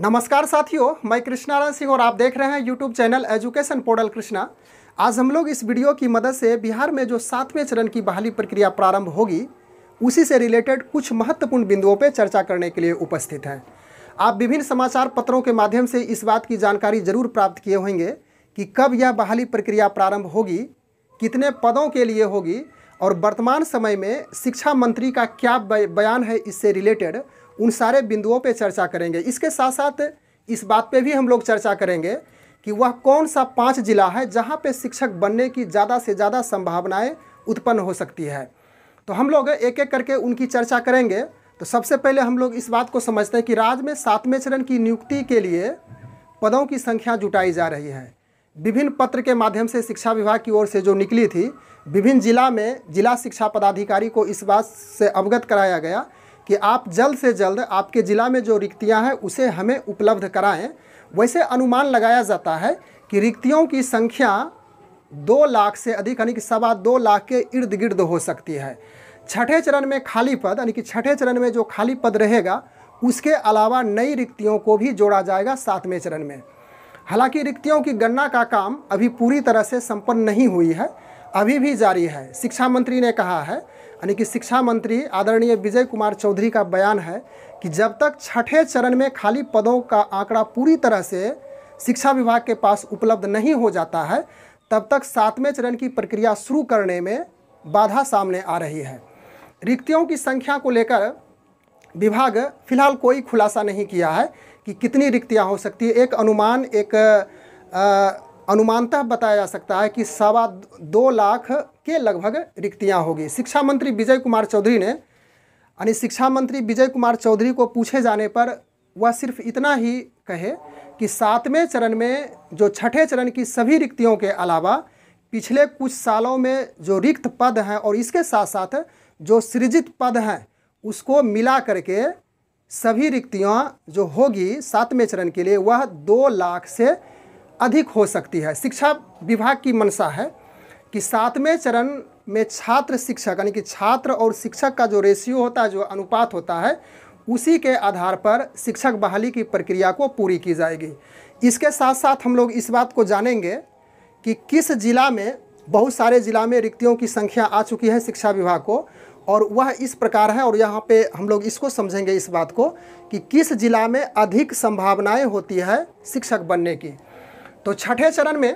नमस्कार साथियों, मैं कृष्णारायण सिंह और आप देख रहे हैं YouTube channel education portal Krishna. आज हम लोग इस वीडियो की मदद से बिहार में जो सातवें चरण की बहाली प्रक्रिया प्रारंभ होगी, उसी से रिलेटेड कुछ महत्वपूर्ण बिंदुओं पर चर्चा करने के लिए उपस्थित हैं। आप विभिन्न समाचार पत्रों के माध्यम से इस बात की जानकारी ज़रूर प्राप्त किए होंगे कि कब यह बहाली प्रक्रिया प्रारंभ होगी, कितने पदों के लिए होगी और वर्तमान समय में शिक्षा मंत्री का क्या बयान है इससे रिलेटेड, उन सारे बिंदुओं पे चर्चा करेंगे। इसके साथ साथ इस बात पे भी हम लोग चर्चा करेंगे कि वह कौन सा पाँच जिला है जहाँ पे शिक्षक बनने की ज़्यादा से ज़्यादा संभावनाएँ उत्पन्न हो सकती है। तो हम लोग एक एक करके उनकी चर्चा करेंगे। तो सबसे पहले हम लोग इस बात को समझते हैं कि राज्य में सातवें चरण की नियुक्ति के लिए पदों की संख्या जुटाई जा रही है। विभिन्न पत्र के माध्यम से शिक्षा विभाग की ओर से जो निकली थी, विभिन्न जिला में जिला शिक्षा पदाधिकारी को इस बात से अवगत कराया गया कि आप जल्द से जल्द आपके ज़िला में जो रिक्तियाँ हैं, उसे हमें उपलब्ध कराएँ। वैसे अनुमान लगाया जाता है कि रिक्तियों की संख्या दो लाख से अधिक, यानी कि सवा दो लाख के इर्द गिर्द हो सकती है। छठे चरण में खाली पद, यानी कि छठे चरण में जो खाली पद रहेगा, उसके अलावा नई रिक्तियों को भी जोड़ा जाएगा सातवें चरण में। हालाँकि रिक्तियों की गणना का काम अभी पूरी तरह से संपन्न नहीं हुई है, अभी भी जारी है। शिक्षा मंत्री ने कहा है, यानी कि शिक्षा मंत्री आदरणीय विजय कुमार चौधरी का बयान है कि जब तक छठे चरण में खाली पदों का आंकड़ा पूरी तरह से शिक्षा विभाग के पास उपलब्ध नहीं हो जाता है, तब तक सातवें चरण की प्रक्रिया शुरू करने में बाधा सामने आ रही है। रिक्तियों की संख्या को लेकर विभाग फ़िलहाल कोई खुलासा नहीं किया है। कि कितनी रिक्तियाँ हो सकती है। एक अनुमान, एक अनुमानतः बताया जा सकता है कि सवा दो लाख के लगभग रिक्तियाँ होगी। शिक्षा मंत्री विजय कुमार चौधरी ने, यानी शिक्षा मंत्री विजय कुमार चौधरी को पूछे जाने पर वह सिर्फ़ इतना ही कहे कि सातवें चरण में, जो छठे चरण की सभी रिक्तियों के अलावा पिछले कुछ सालों में जो रिक्त पद हैं और इसके साथ साथ जो सृजित पद हैं, उसको मिला करके सभी रिक्तियाँ जो होगी सातवें चरण के लिए, वह दो लाख से अधिक हो सकती है। शिक्षा विभाग की मंशा है कि सातवें चरण में छात्र शिक्षक, यानी कि छात्र और शिक्षक का जो रेशियो होता है, जो अनुपात होता है, उसी के आधार पर शिक्षक बहाली की प्रक्रिया को पूरी की जाएगी। इसके साथ साथ हम लोग इस बात को जानेंगे कि किस जिला में, बहुत सारे ज़िला में रिक्तियों की संख्या आ चुकी है शिक्षा विभाग को। और वह इस प्रकार है और यहाँ पे हम लोग इसको समझेंगे, इस बात को, कि किस जिला में अधिक संभावनाएँ होती है शिक्षक बनने की। तो छठे चरण में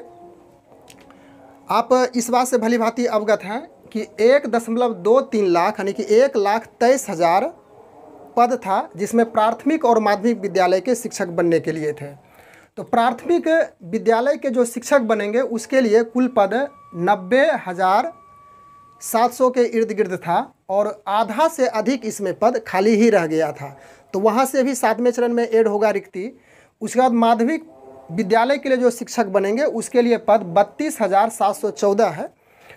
आप इस बात से भली भांति अवगत हैं कि एक दशमलव दो तीन लाख, यानी कि एक लाख तेईस हज़ार पद था जिसमें प्राथमिक और माध्यमिक विद्यालय के शिक्षक बनने के लिए थे। तो प्राथमिक विद्यालय के जो शिक्षक बनेंगे, उसके लिए कुल पद नब्बे हज़ार सात सौ के इर्द गिर्द था और आधा से अधिक इसमें पद खाली ही रह गया था। तो वहाँ से भी सातवें चरण में एड होगा रिक्ति। उसके बाद माध्यमिक विद्यालय के लिए जो शिक्षक बनेंगे, उसके लिए पद बत्तीस हज़ार सात सौ चौदह है।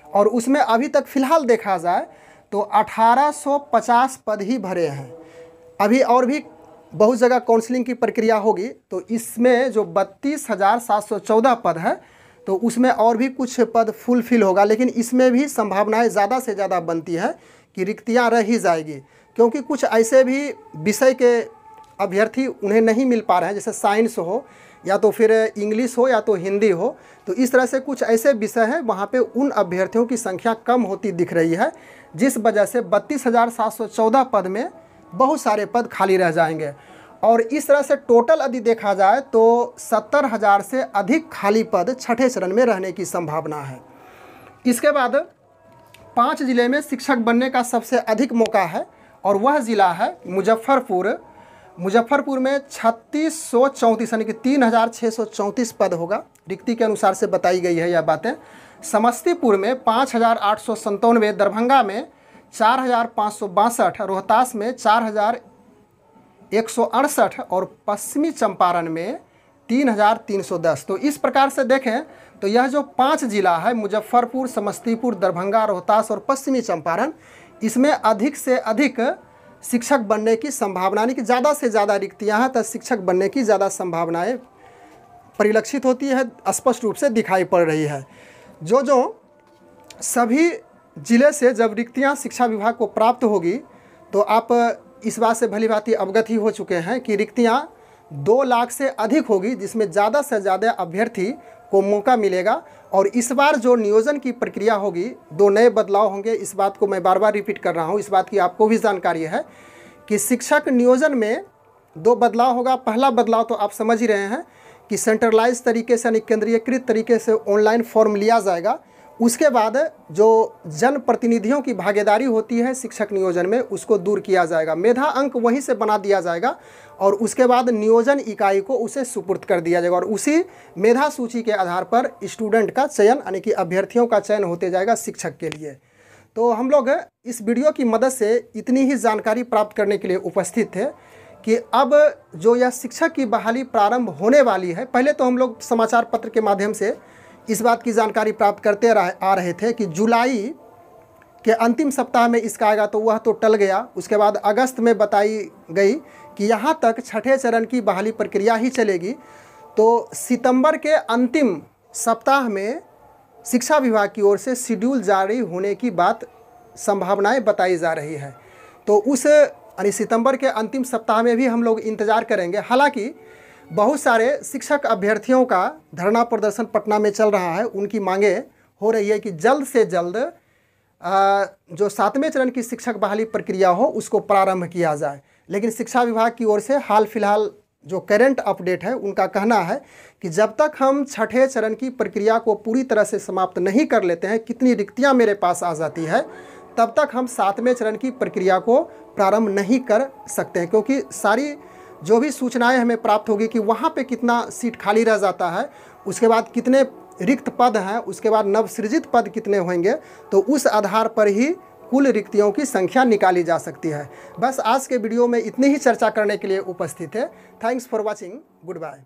और उसमें अभी तक फ़िलहाल देखा जाए तो अठारह सौ पचास पद ही भरे हैं। अभी और भी बहुत जगह काउंसलिंग की प्रक्रिया होगी तो इसमें जो बत्तीस हज़ार सात सौ चौदह पद है तो उसमें और भी कुछ पद फुलफिल होगा, लेकिन इसमें भी संभावनाएँ ज़्यादा से ज़्यादा बनती है कि रिक्तियाँ रह ही जाएगी, क्योंकि कुछ ऐसे भी विषय के अभ्यर्थी उन्हें नहीं मिल पा रहे हैं, जैसे साइंस हो, या तो फिर इंग्लिश हो, या तो हिंदी हो। तो इस तरह से कुछ ऐसे विषय हैं, वहाँ पे उन अभ्यर्थियों की संख्या कम होती दिख रही है, जिस वजह से बत्तीस हज़ार सात सौ चौदह पद में बहुत सारे पद खाली रह जाएँगे। और इस तरह से टोटल यदि देखा जाए तो सत्तर हज़ार से अधिक खाली पद छठे चरण में रहने की संभावना है। इसके बाद पाँच ज़िले में शिक्षक बनने का सबसे अधिक मौका है और वह ज़िला है मुजफ्फरपुर। मुजफ्फरपुर में छत्तीस सौ चौंतीस यानी कि तीन हज़ार छः सौ चौंतीस पद होगा। रिक्ति के अनुसार से बताई गई है यह बातें। समस्तीपुर में पाँच हज़ार आठ सौ संतानवे, दरभंगा में चार हज़ार पाँच सौ बासठ, रोहतास में चार हज़ार एक सौ अड़सठ और पश्चिमी चंपारण में तीन हज़ार तीन सौ दस। तो इस प्रकार से देखें तो यह जो पाँच जिला है, मुजफ्फरपुर, समस्तीपुर, दरभंगा, रोहतास और पश्चिमी चंपारण, इसमें अधिक से अधिक शिक्षक बनने की संभावना, यानी कि ज़्यादा से ज़्यादा रिक्तियाँ हैं तो शिक्षक बनने की ज़्यादा संभावनाएँ परिलक्षित होती है, स्पष्ट रूप से दिखाई पड़ रही है। जो जो सभी ज़िले से जब रिक्तियाँ शिक्षा विभाग को प्राप्त होगी तो आप इस बात से भली भांति अवगत ही हो चुके हैं कि रिक्तियाँ दो लाख से अधिक होगी, जिसमें ज़्यादा से ज़्यादा अभ्यर्थी को मौका मिलेगा। और इस बार जो नियोजन की प्रक्रिया होगी, दो नए बदलाव होंगे। इस बात को मैं बार बार रिपीट कर रहा हूँ। इस बात की आपको भी जानकारी है कि शिक्षक नियोजन में दो बदलाव होगा। पहला बदलाव तो आप समझ ही रहे हैं कि सेंट्रलाइज तरीके से यानी केंद्रीयकृत तरीके से ऑनलाइन फॉर्म लिया जाएगा। उसके बाद जो जन प्रतिनिधियों की भागीदारी होती है शिक्षक नियोजन में, उसको दूर किया जाएगा। मेधा अंक वहीं से बना दिया जाएगा और उसके बाद नियोजन इकाई को उसे सुपुर्द कर दिया जाएगा और उसी मेधा सूची के आधार पर स्टूडेंट का चयन, यानी कि अभ्यर्थियों का चयन होते जाएगा शिक्षक के लिए। तो हम लोग इस वीडियो की मदद से इतनी ही जानकारी प्राप्त करने के लिए उपस्थित थे कि अब जो यह शिक्षक की बहाली प्रारंभ होने वाली है, पहले तो हम लोग समाचार पत्र के माध्यम से इस बात की जानकारी प्राप्त करते आ रहे थे कि जुलाई के अंतिम सप्ताह में इसका आएगा तो वह तो टल गया। उसके बाद अगस्त में बताई गई कि यहाँ तक छठे चरण की बहाली प्रक्रिया ही चलेगी। तो सितंबर के अंतिम सप्ताह में शिक्षा विभाग की ओर से शेड्यूल जारी होने की बात संभावनाएँ बताई जा रही है। तो उस, यानी सितंबर के अंतिम सप्ताह में भी हम लोग इंतज़ार करेंगे। हालाँकि बहुत सारे शिक्षक अभ्यर्थियों का धरना प्रदर्शन पटना में चल रहा है। उनकी मांगे हो रही है कि जल्द से जल्द जो सातवें चरण की शिक्षक बहाली प्रक्रिया हो, उसको प्रारंभ किया जाए। लेकिन शिक्षा विभाग की ओर से हाल फ़िलहाल जो करंट अपडेट है, उनका कहना है कि जब तक हम छठे चरण की प्रक्रिया को पूरी तरह से समाप्त नहीं कर लेते हैं, कितनी रिक्तियाँ मेरे पास आ जाती है, तब तक हम सातवें चरण की प्रक्रिया को प्रारंभ नहीं कर सकते हैं। क्योंकि सारी जो भी सूचनाएँ हमें प्राप्त होगी कि वहाँ पे कितना सीट खाली रह जाता है, उसके बाद कितने रिक्त पद हैं, उसके बाद नवसृजित पद कितने होंगे तो उस आधार पर ही कुल रिक्तियों की संख्या निकाली जा सकती है। बस आज के वीडियो में इतनी ही चर्चा करने के लिए उपस्थित है। Thanks for watching good bye